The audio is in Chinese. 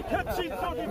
Ketchy, Sonny